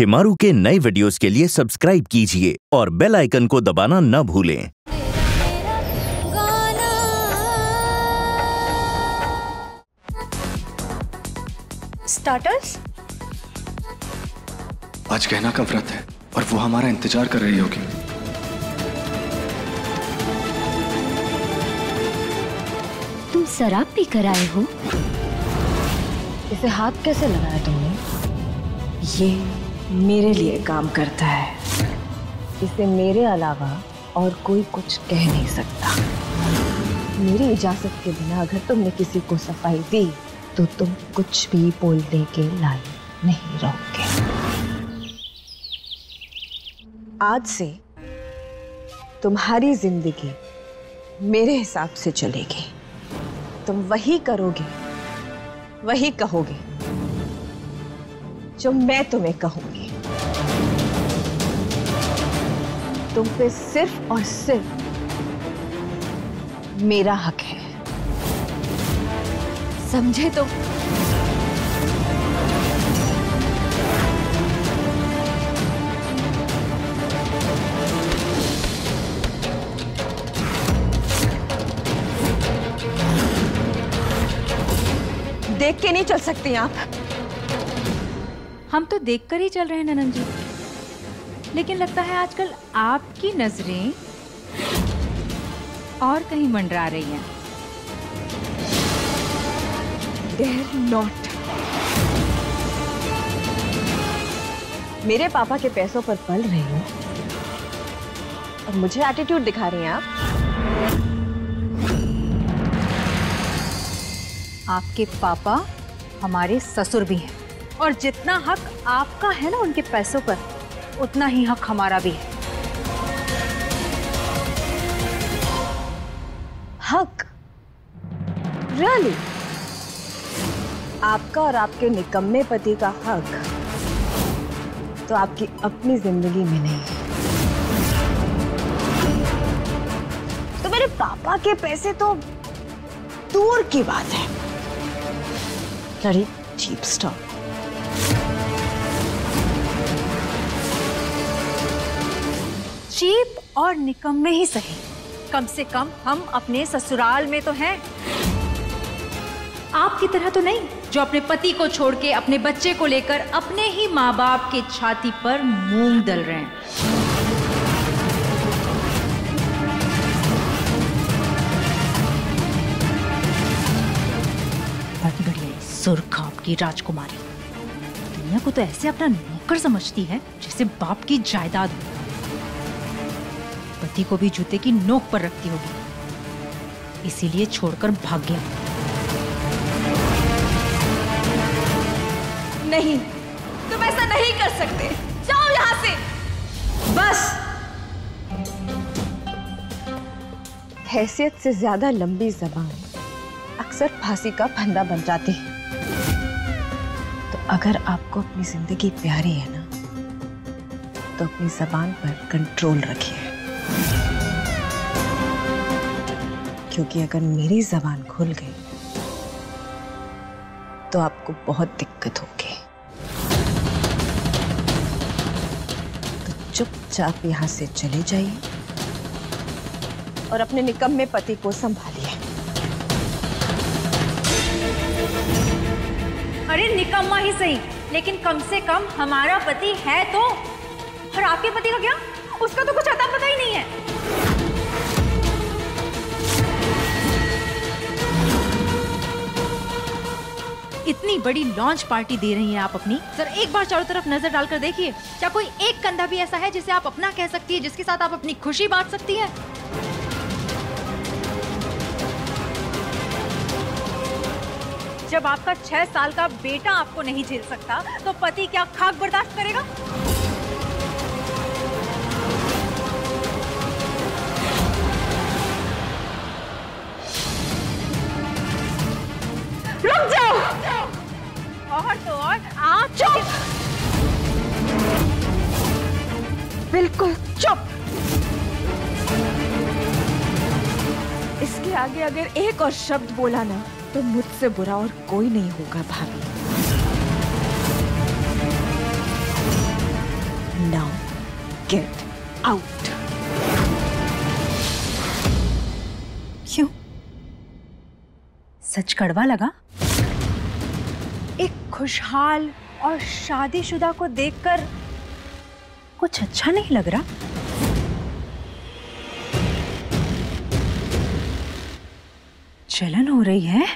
शिमारू के नए वीडियोस के लिए सब्सक्राइब कीजिए और बेल आइकन को दबाना न भूलें। स्टार्टर्स आज गहना का व्रत है और वो हमारा इंतज़ार कर रही होगी। तुम शराब पी कर आए हो? इसे हाथ कैसे लगाया तुमने? ये मेरे लिए काम करता है। इसे मेरे अलावा और कोई कुछ कह नहीं सकता। मेरी इजाज़त के बिना अगर तुमने किसी को सफ़ाई दी तो तुम कुछ भी बोलने के लायक नहीं रहोगे। आज से तुम्हारी ज़िंदगी मेरे हिसाब से चलेगी। तुम वही करोगे, वही कहोगे। जो मैं तुम्हें कहूँगी। तुम पे सिर्फ़ और सिर्फ़ मेरा हक है। समझे तो देख के नहीं चल सकती आप। हम तो देखकर ही चल रहे हैं ननन जी। लेकिन लगता है आजकल आपकी नज़रें और कहीं मंडरा रही हैं। डेयर नॉट मेरे पापा के पैसों पर पल रही हो। और मुझे एटीट्यूड दिखा रही हैं आप। आपके पापा हमारे ससुर भी हैं। और जितना हक आपका है ना उनके पैसों पर, उतना ही हक हमारा भी है। हक? रियली आपका और आपके निकम्मे पति का हक तो आपकी अपनी ज़िंदगी में नहीं है। तो मेरे पापा के पैसे तो दूर की बात है। लड़ी चीप स्टॉक चीप और निकम्मे ही सही। कम से कम हम अपने ससुराल में तो हैं। आपकी तरह तो नहीं, जो अपने पति को छोड़ के अपने बच्चे को लेकर अपने ही माँ बाप के छाती पर मूंग दल रहे हैं। सुरखाप की राजकुमारी। दुनिया को तो ऐसे अपना नौकर समझती है, जैसे बाप की जायदाद हो। पति को भी जूते की नोक पर रखती होगी। इसीलिए छोड़कर भाग गया। नहीं, तुम ऐसा नहीं कर सकते। जाओ यहाँ से। बस। हैसियत से ज़्यादा लंबी जबान अक्सर फांसी का फंदा बन जाती है। तो अगर आपको अपनी ज़िंदगी प्यारी है ना तो अपनी जबान पर कंट्रोल रखिए। क्योंकि अगर मेरी जबान खुल गई तो आपको बहुत दिक्कत होगी। तो चुपचाप यहाँ से चले जाइए और अपने निकम्मे पति को संभालिए। अरे, निकम्मा ही सही, लेकिन कम से कम हमारा पति है तो। और आपके पति का क्या? उसका तो कुछ अता पता ही नहीं है। इतनी बड़ी लॉन्च पार्टी दे रही हैं आप अपनी। सर एक बार चारों तरफ़ नज़र डालकर देखिए, क्या कोई एक कंधा भी ऐसा है जिसे आप अपना कह सकती है, जिसके साथ आप अपनी खुशी बांट सकती है? जब आपका छह साल का बेटा आपको नहीं झेल सकता तो पति क्या खाक बर्दाश्त करेगा? आगे अगर एक और शब्द बोला ना तो मुझसे बुरा और कोई नहीं होगा भाभी नाउ गेट आउट क्यों? सच कड़वा लगा? एक खुशहाल और शादीशुदा को देखकर कुछ अच्छा नहीं लग रहा? जलन हो रही है?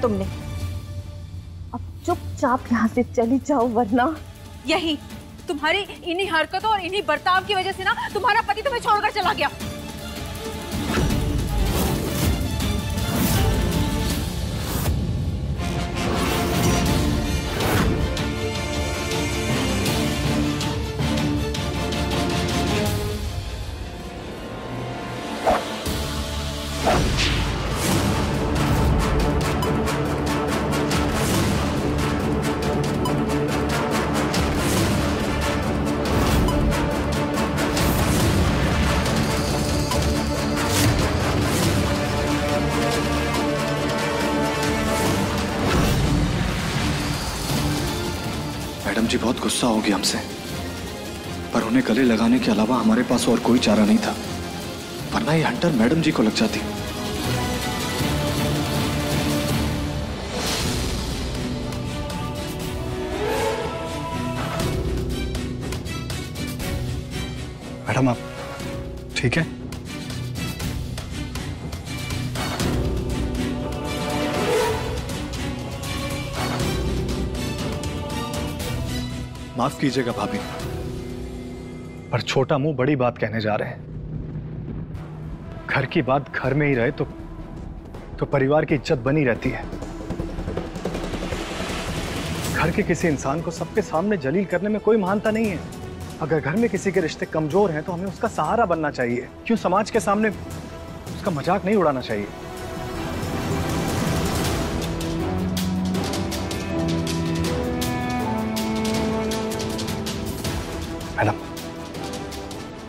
तुमने। अब चुपचाप यहाँ से चली जाओ, वरना। यही, तुम्हारी इन्हीं हरकतों और इन्हीं बर्ताव की वजह से ना तुम्हारा पति तुम्हें छोड़कर चला गया। मैडम जी, बहुत गुस्सा होगी हमसे। पर उन्हें गले लगाने के अलावा हमारे पास और कोई चारा नहीं था। वरना ये हंटर मैडम जी को लग जाती। मैडम, आप ठीक है? माफ़ कीजिएगा भाभी। पर छोटा मुँह बड़ी बात कहने जा रहे हैं। घर की बात घर में ही रहे तो तो परिवार की इज़्ज़त बनी रहती है। घर के किसी इंसान को सबके सामने जलील करने में कोई महानता नहीं है। अगर घर में किसी के रिश्ते कमज़ोर हैं तो हमें उसका सहारा बनना चाहिए। क्यों समाज के सामने उसका मज़ाक नहीं उड़ाना चाहिए?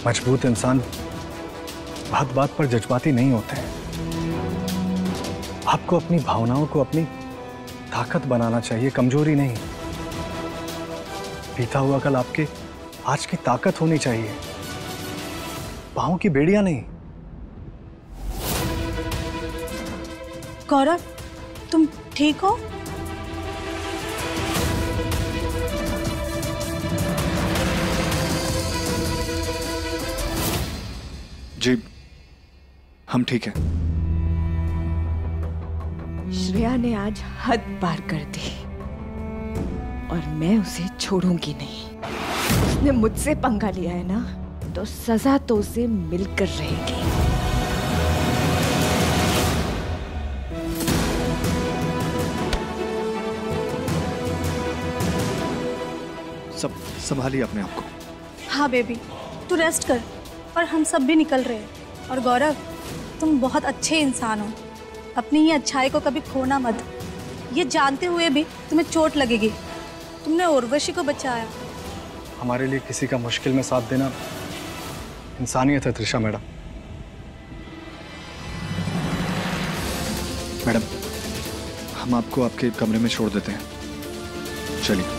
मज़बूत इंसान बात बात पर जज्बाती नहीं होते हैं। आपको अपनी भावनाओं को अपनी ताकत बनाना चाहिए, कमज़ोरी नहीं। बीता हुआ कल आपके, आज की ताकत होनी चाहिए। पाँव की बेड़ियाँ नहीं। गौरव, तुम ठीक हो? हम ठीक हैं। श्रेया ने आज हद पार कर दी और मैं उसे छोड़ूँगी नहीं। उसने मुझसे पंगा लिया है ना तो सजा तो उसे मिलकर रहेगी। सब संभालिए अपने आप को। हाँ बेबी तू रेस्ट कर और हम सब भी निकल रहे हैं। और गौरव तुम बहुत अच्छे इंसान हो। अपनी ही अच्छाई को कभी खोना मत। ये जानते हुए भी तुम्हें चोट लगेगी। तुमने उर्वशी को बचाया। हमारे लिए किसी का मुश्किल में साथ देना इंसानियत है, त्रिशा मैडम। मैडम, हम आपको आपके कमरे में छोड़ देते हैं। चलिए।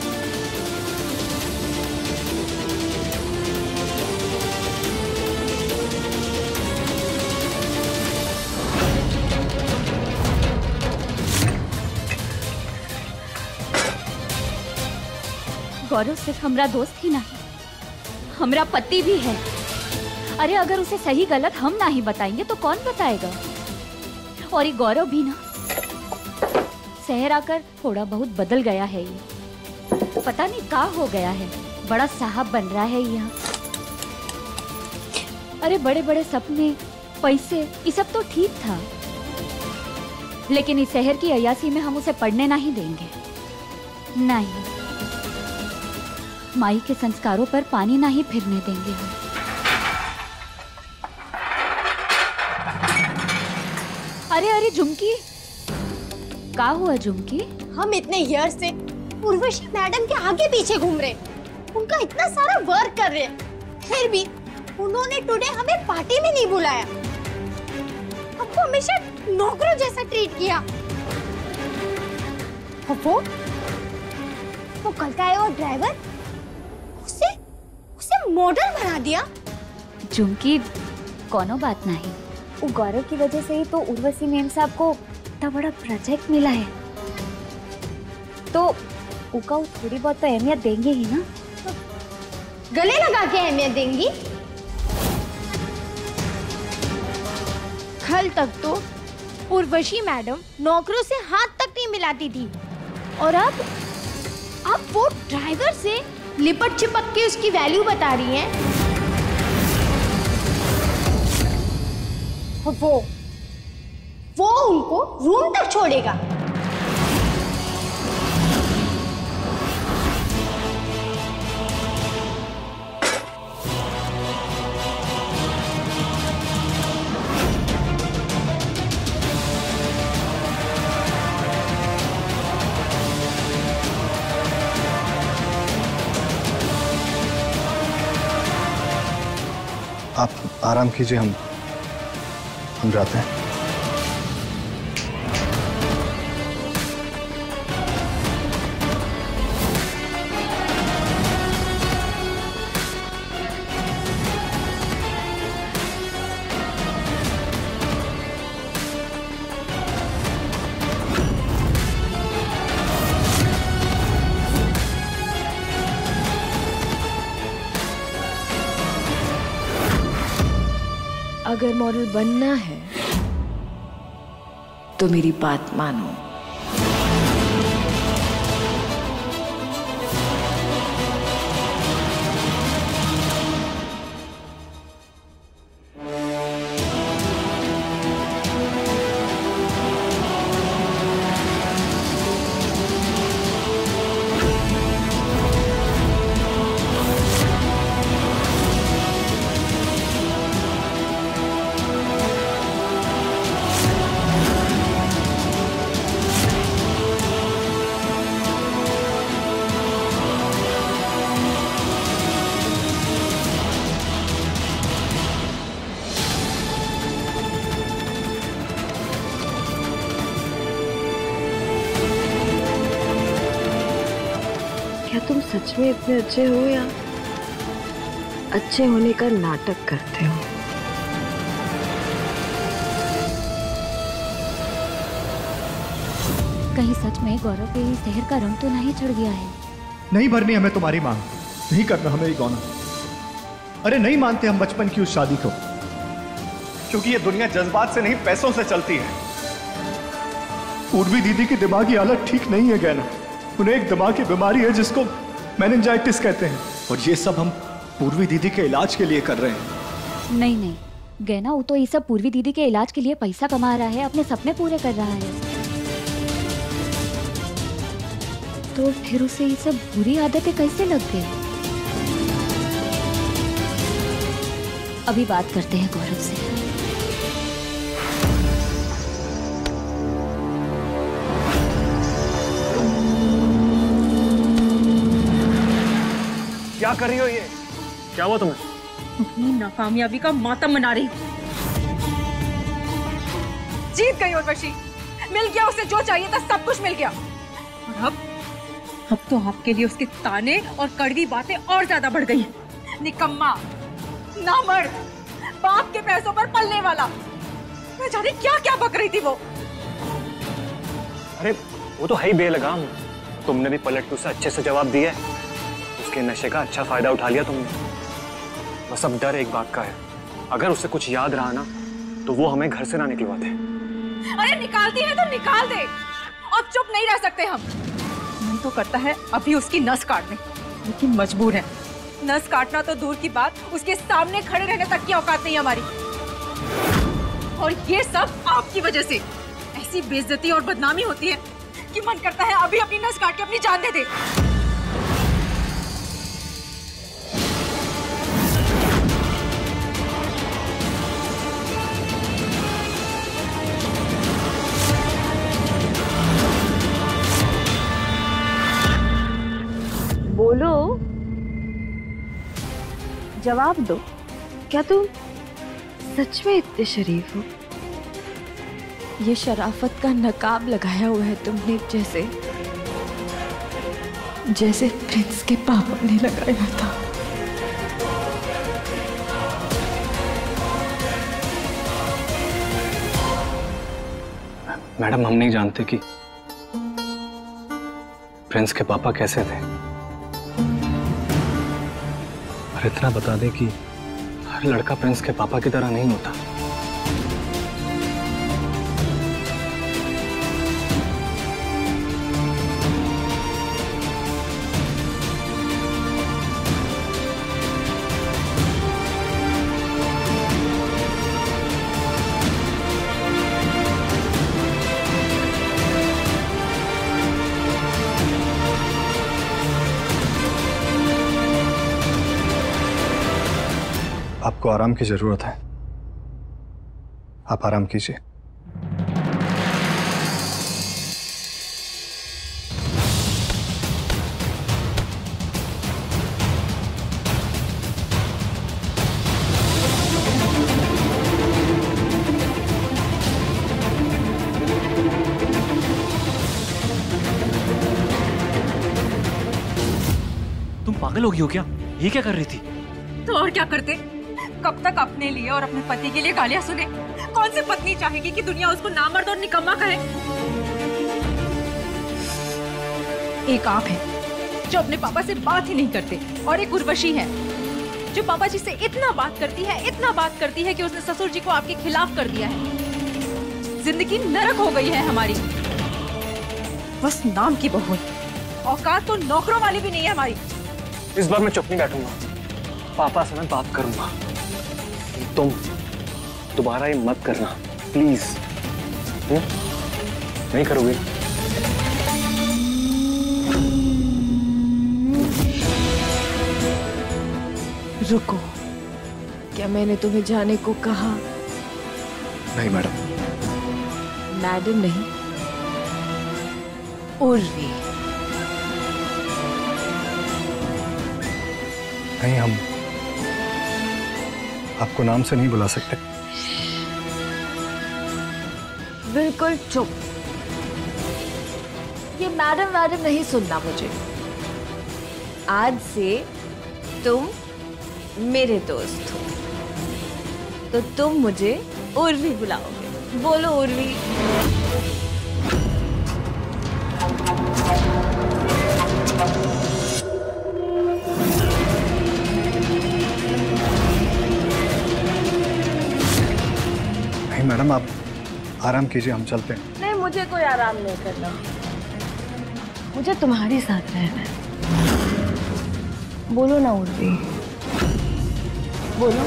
गौरव सिर्फ़ हमरा दोस्त ही नहीं, हमरा पति भी है। अरे, अगर उसे सही गलत हम ना ही बताएँगे तो कौन बताएगा? और ये गौरव भी ना, शहर आकर थोड़ा बहुत बदल गया है ये। पता नहीं का हो गया है, बड़ा साहब बन रहा है यहाँ। अरे बड़े बड़े सपने, पैसे, ये सब तो ठीक था। लेकिन इस शहर की अयासी में हम उसे पढ़ने नहीं देंगे। नहीं। माई के संस्कारों पर पानी ना ही फिरने देंगे हम। अरे अरे, झुमकी। का हुआ झुमकी? हम इतने ईयर से उर्वशी मैडम के आगे पीछे घूम रहे उनका इतना सारा वर्क कर रहे फिर भी उन्होंने टुडे हमें पार्टी में नहीं बुलाया। हमको हमेशा नौकरों जैसा ट्रीट किया। वो वो कल का आया वो ड्राइवर मॉडल बना दिया। झुमकी कोनो बात नहीं। वो गौरव की वजह से ही तो उर्वशी मैम साहब को इतना बड़ा प्रोजेक्ट मिला है। तो उका थोड़ी बहुत तो अहमियत देंगे ही ना। गले लगा के अहमियत देंगी। कल तक तो उर्वशी मैडम नौकरों से हाथ तक नहीं मिलाती थी। और अब अब वो ड्राइवर से लिपट चिपक के उसकी वैल्यू बता रही हैं। वो वो उनको रूम तक छोड़ेगा। आराम कीजिए हम हम जाते हैं। मॉडल बनना है। तो मेरी बात मानो। क्या तुम सच में इतने अच्छे हो या अच्छे होने का नाटक करते हो? कहीं सच में गौरव के इस शहर का रंग तो नहीं चढ़ गया है। नहीं भरनी हमें तुम्हारी मांग नहीं करना हमें गौना। अरे नहीं मानते हम बचपन की उस शादी को। क्योंकि ये दुनिया जज्बात से नहीं पैसों से चलती है। पूर्वी दीदी की दिमागी हालत ठीक नहीं है गैना। उन्हें एक दिमाग की बीमारी है जिसको मैनेंजाइटिस कहते हैं। और ये सब हम पूर्वी दीदी के इलाज के लिए कर रहे हैं। नहीं नहीं। गहना वो तो ये सब पूर्वी दीदी के इलाज के लिए पैसा कमा रहा है अपने सपने पूरे कर रहा है। तो फिर उसे ये सब बुरी आदतें कैसे लग गई अभी बात करते हैं गौरव से। क्या कर रही हो ये? क्या हुआ तुम्हें? अपनी नाकामयाबी का मातम मना रही हूँ। जीत गई उर्वशी। मिल गया उसे जो चाहिए था सब कुछ मिल गया। और अब अब तो आपके लिए उसके ताने और कड़वी बातें और ज़्यादा बढ़ गई। निकम्मा नामर्द बाप के पैसों पर पलने वाला। मैं जाने क्या क्या बक रही थी वो? अरे वो तो है ही बेलगाम। तुमने भी पलट के उसे अच्छे से जवाब दिया है। उसके नशे का अच्छा फ़ायदा उठा लिया तुमने। बस अब डर एक बात का है। अगर उसे कुछ याद रहा ना तो वो हमें घर से ना निकलवाते। अरे निकालती है तो निकाल दे। अब चुप नहीं रह सकते हम। मन तो करता है अभी उसकी नस काटने। लेकिन मजबूर है। नस काटना तो दूर की बात। उसके सामने खड़े रहने तक की औकात नहीं हमारी। और ये सब आपकी वजह से। ऐसी बेइज्जती और बदनामी होती है कि मन करता है अभी अपनी नस काट के अपनी जान दे दे। जवाब दो। क्या तुम सच में इतने शरीफ हो? ये शराफत का नकाब लगाया हुआ है तुमने जैसे जैसे प्रिंस के पापा ने लगाया था। मैडम, हम नहीं जानते कि प्रिंस के पापा कैसे थे। पर इतना बता दें कि हर लड़का प्रिंस के पापा की तरह नहीं होता। आपको आराम की ज़रूरत है। आप आराम कीजिए। तुम पागल हो गई हो क्या? ये क्या कर रही थी? तो और क्या करते? कब तक अपने लिए और अपने पति के लिए गालियाँ सुने? कौन सी पत्नी चाहेगी कि दुनिया उसको नामर्द और निकम्मा कहे? एक आप है जो अपने पापा से बात ही नहीं करते और एक उर्वशी है, जो पापा जी से इतना बात करती है, इतना बात करती है कि उसने ससुर जी को आपके खिलाफ कर दिया है। ज़िंदगी नरक हो गई है हमारी। बस नाम की बहू औकात तो नौकरों वाली भी नहीं है हमारी। इस बार मैं चुप नहीं बैठूँगा। पापा से मैं बात करूँगा। तुम दोबारा ये मत करना प्लीज़ हुँ? नहीं करोगे? रुको। क्या मैंने तुम्हें जाने को कहा? नहीं मैडम। मैडम नहीं। उर्वी। नहीं हम आपको नाम से नहीं बुला सकते। बिल्कुल चुप। ये मैडम मैडम नहीं सुनना मुझे। आज से तुम मेरे दोस्त हो। तो तुम मुझे उर्वी बुलाओगे। बोलो उर्वी। मैडम, आप आराम कीजिए, हम चलते हैं। नहीं, मुझे कोई आराम नहीं करना। मुझे तुम्हारे साथ रहना है। बोलो ना, उर्वी। बोलो।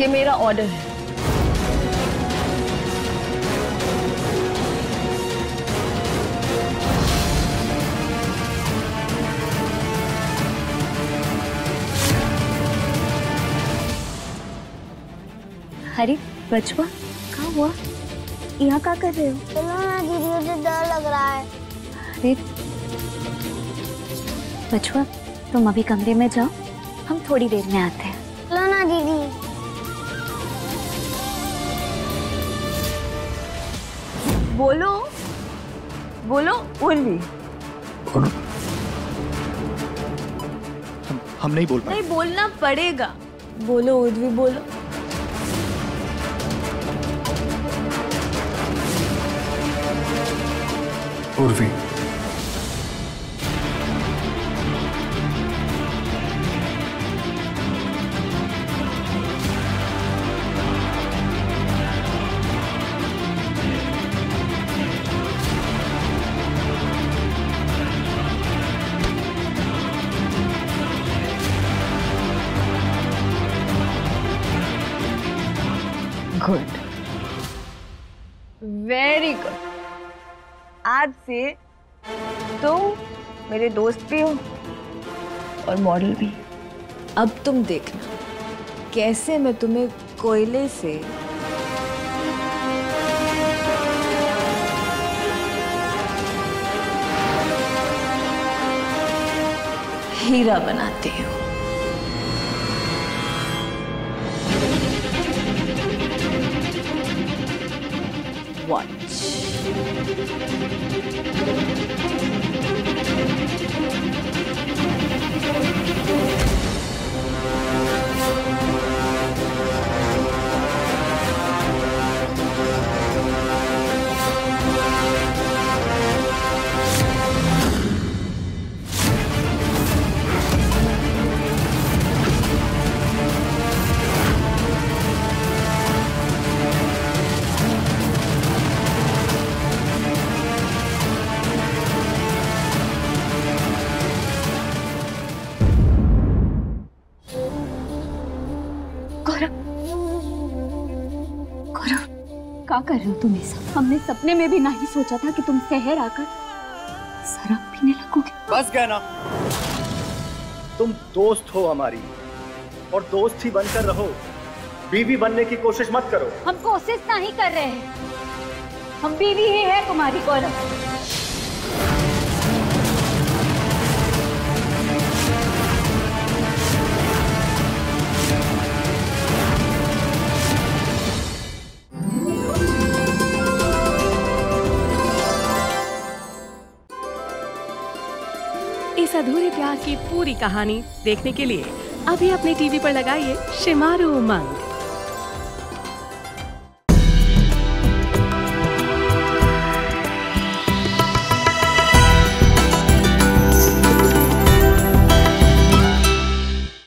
ये मेरा ऑर्डर है। अरे बचवा। कहाँ हुआ? यहाँ क्या कर रहे हो? चलो ना दीदी मुझे डर लग रहा है। अरे बचवा तुम अभी कमरे में जाओ। हम थोड़ी देर में आते हैं। चलो ना दीदी। बोलो बोलो उर्वी हम हम नहीं बोल पाए। नहीं बोलना पड़ेगा। बोलो उर्वी बोलो। उर्वी से तुम मेरे दोस्त भी हो और मॉडल भी। अब तुम देखना, कैसे मैं तुम्हें कोयले से हीरा बनाती हूँ। गौरव Thank you. कर रहे हो तुम ऐसा हमने सपने में भी नहीं सोचा था कि तुम शहर आकर शराब पीने लगोगे। बस कहना तुम दोस्त हो हमारी और दोस्त ही बनकर रहो। बीवी बनने की कोशिश मत करो। हम कोशिश नहीं कर रहे हैं। हम बीवी ही है तुम्हारी गौरव। अधूरे प्यार की पूरी कहानी देखने के लिए अभी अपने टीवी पर लगाइए शिमारू उमंग।